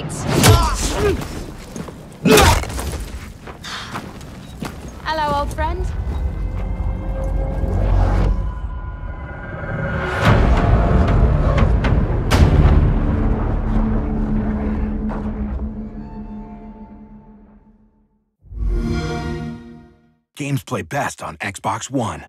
It! Hello, old friend. Games play best on Xbox One.